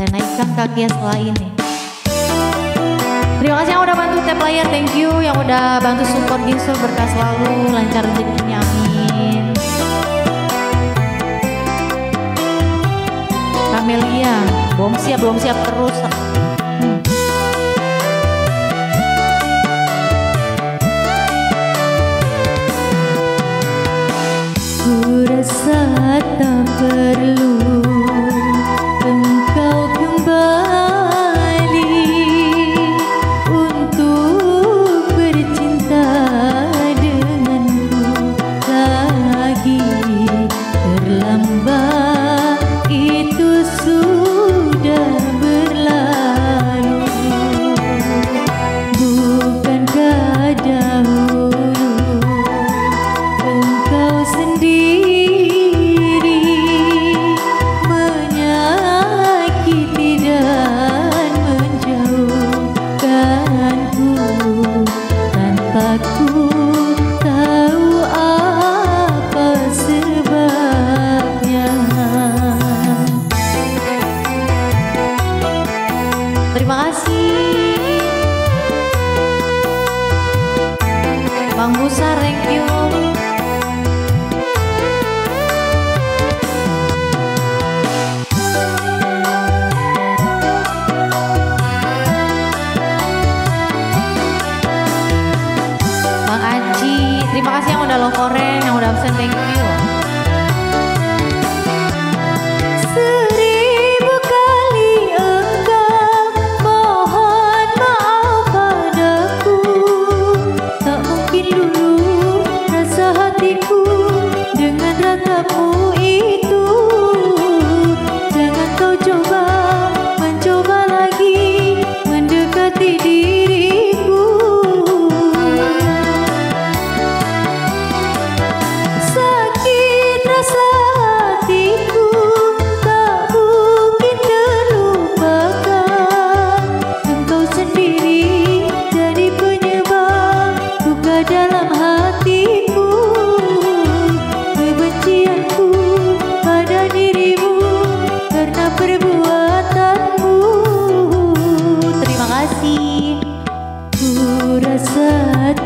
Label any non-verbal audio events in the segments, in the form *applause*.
Saya naikkan kaki setelah ini. Terima kasih yang udah bantu tap layar, thank you. Yang udah bantu support Ginsul berkah selalu, lancar rezekinya, amin. Kamelia, belum siap, belum siap terus. Ku rasa tak perlu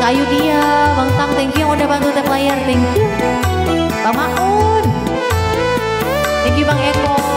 Kayu dia, Bang Tang, thank you yang udah bantu tap layar, thank you. Bang Maun, thank you Bang Eko.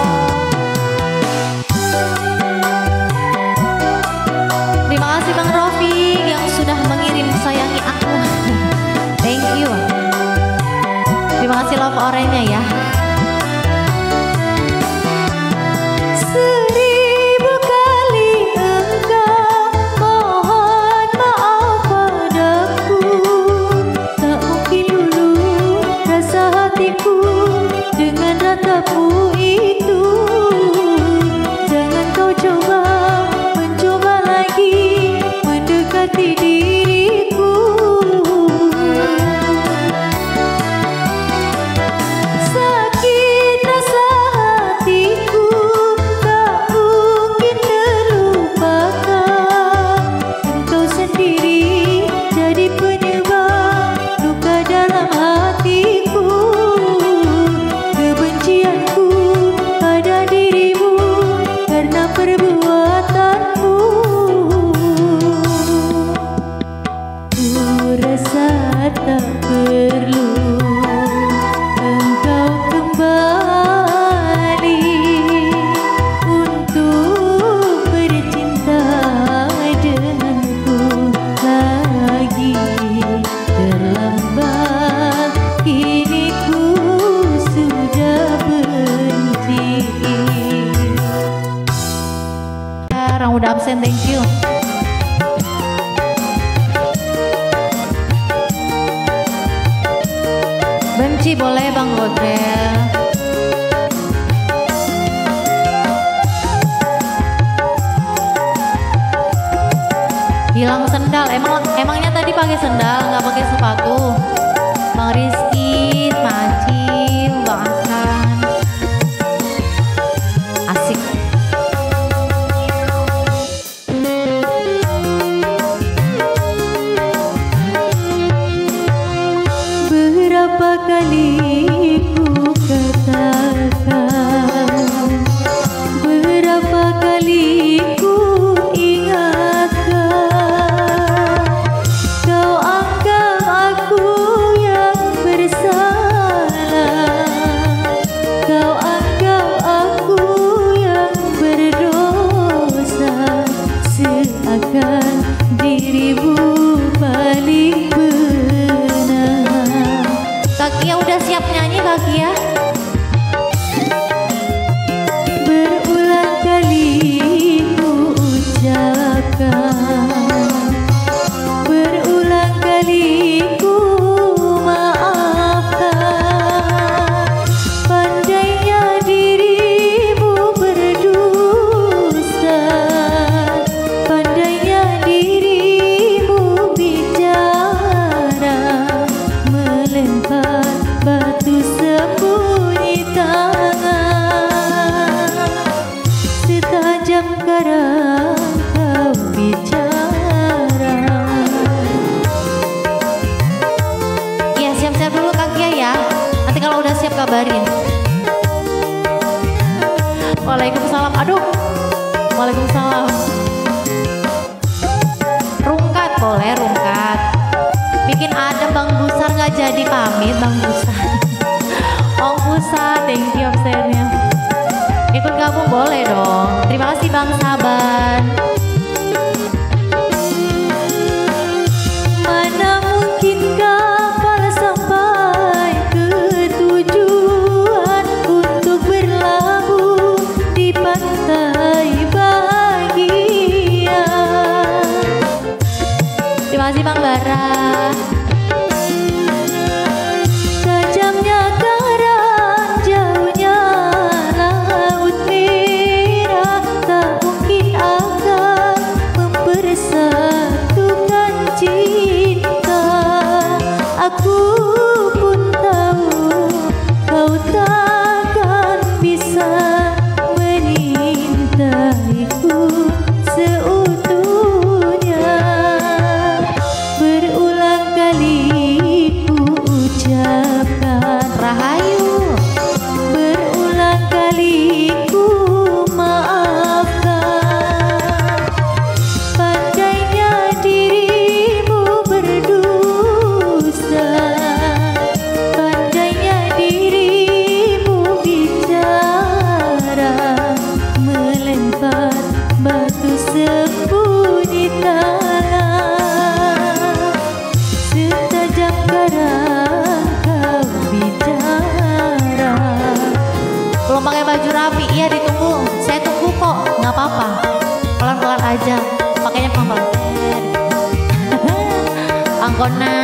boleh Bang Godrel Hilang sendal, emang emangnya tadi pakai sendal nggak pakai sepatu? Bang Rizky, maju. sky. kabarin. Waalaikumsalam. Aduh. Waalaikumsalam. Rungkat boleh rungkat. Bikin adem Bang Busar nggak jadi pamit Bang Busar. *laughs* Om Busar, thank you absennya. Ikut gabung boleh dong. Terima kasih Bang Saban. Di Mang Bara. ai belum pakai baju rapi iya ditunggu. Saya tunggu kok nggak apa-apa. Pelan-pelan aja pakainya pelan-pelan. *laughs* Angkona.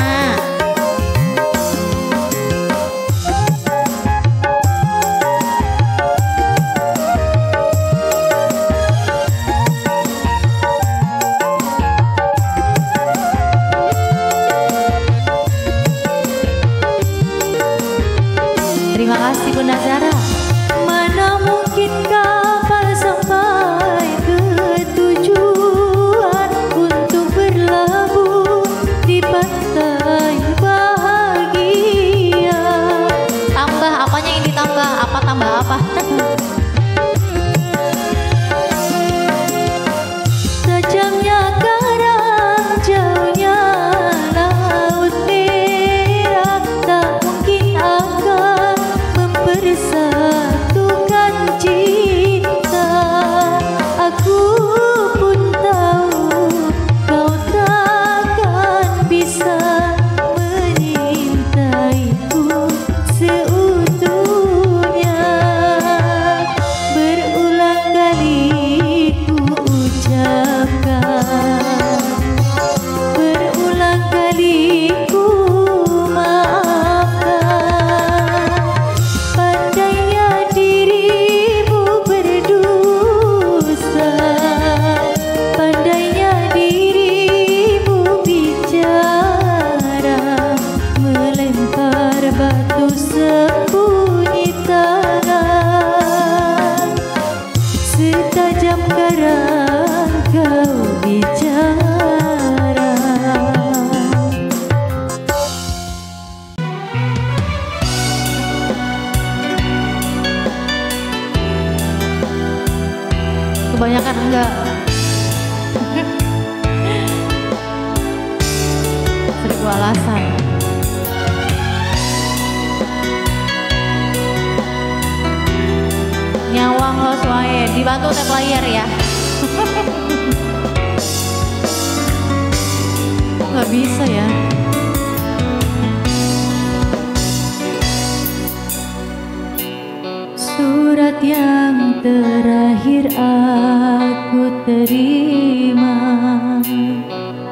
Yang terakhir aku terima.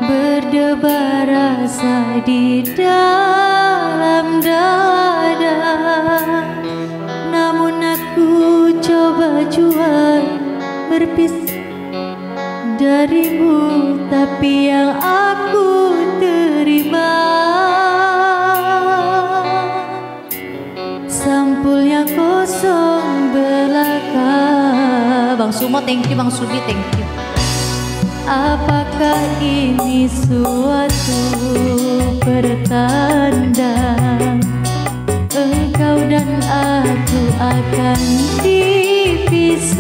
Berdebar rasa di dalam dada. Namun aku coba jual berpisah darimu. Tapi yang aku Bang Sumo thank you, Bang Subi thank you. Apakah ini suatu pertanda Engkau dan aku akan dipisahkan?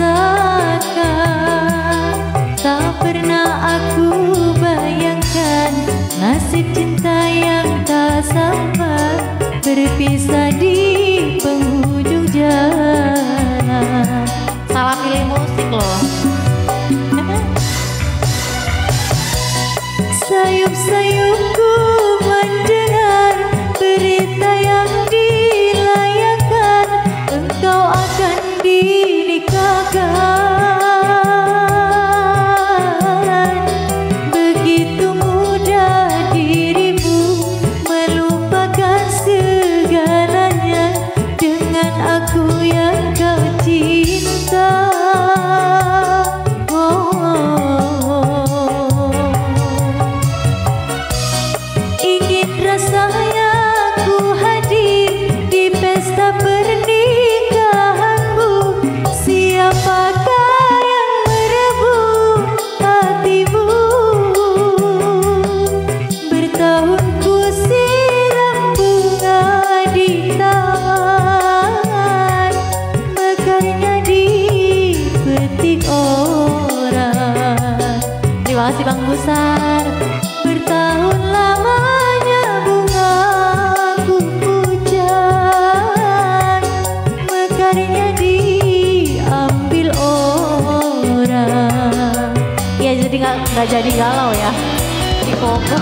Tak pernah aku bayangkan Nasib cinta yang tak sampai Berpisah di penghujung jalan Salah pilih musik loh. Sayup-sayupku Iya jadi nggak jadi galau ya. Di koko.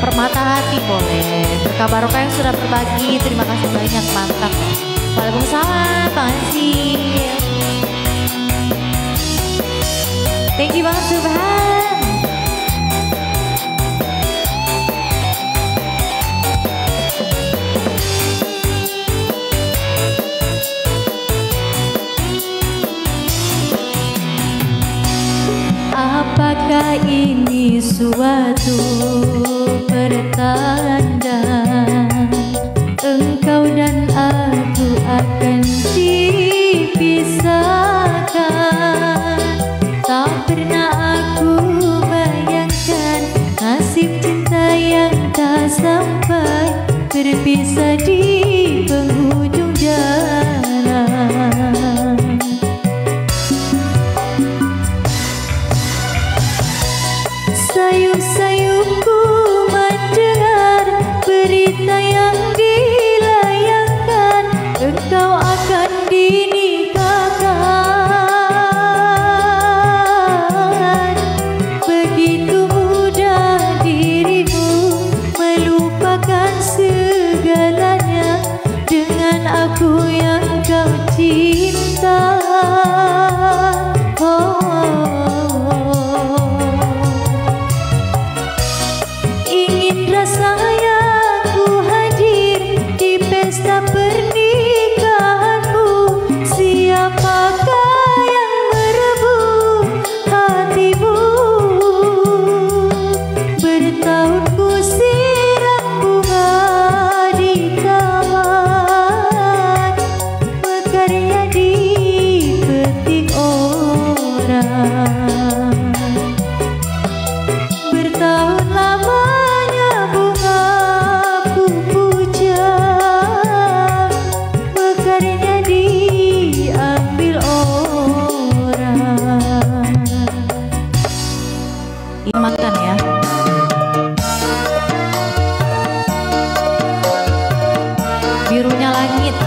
Permata hati boleh. Berkabar yang sudah berbagi. Terima kasih banyak mantap. Waalaikumsalam Bang Ansir. Thank you Bang Subhan. Apakah ini suatu pertanda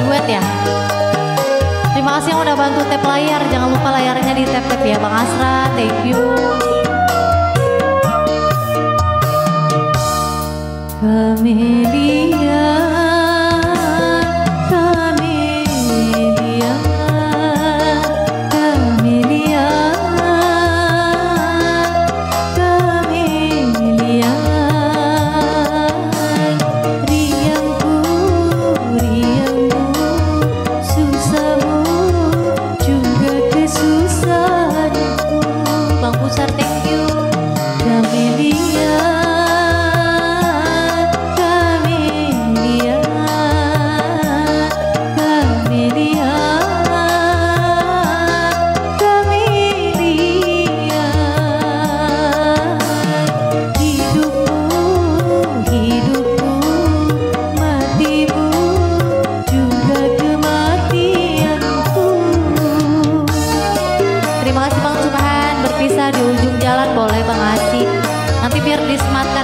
duet ya. Terima kasih yang udah bantu tap layar. Jangan lupa layarnya di tap-tap ya Bang Asra. Thank you.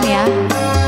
Yeah.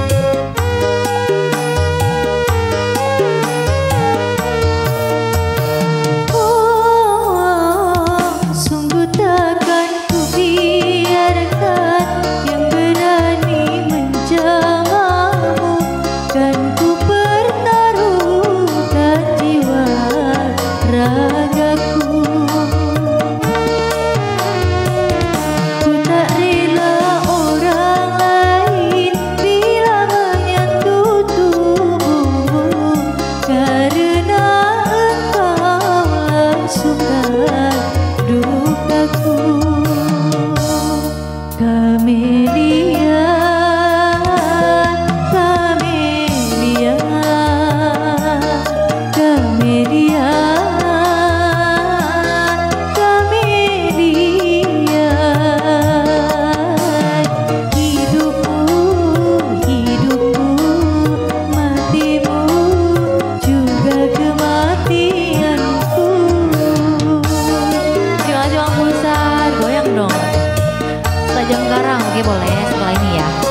Jenggarang, oke boleh setelah ini ya.